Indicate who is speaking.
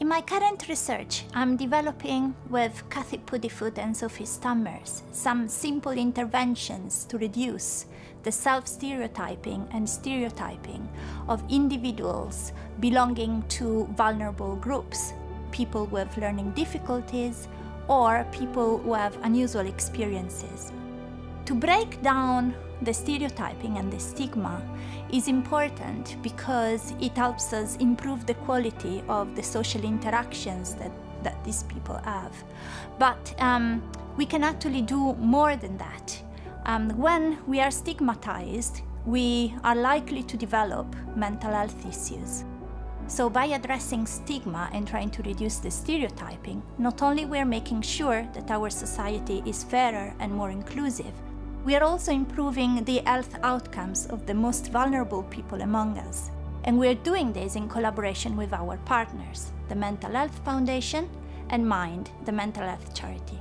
Speaker 1: In my current research, I'm developing with Kathy Puddifoot and Sophie Stammers some simple interventions to reduce the self-stereotyping and stereotyping of individuals belonging to vulnerable groups, people with learning difficulties or people who have unusual experiences. To break down the stereotyping and the stigma is important because it helps us improve the quality of the social interactions that, that these people have. But um, we can actually do more than that. Um, when we are stigmatized, we are likely to develop mental health issues. So by addressing stigma and trying to reduce the stereotyping, not only we're making sure that our society is fairer and more inclusive, we are also improving the health outcomes of the most vulnerable people among us. And we're doing this in collaboration with our partners, the Mental Health Foundation and Mind, the mental health charity.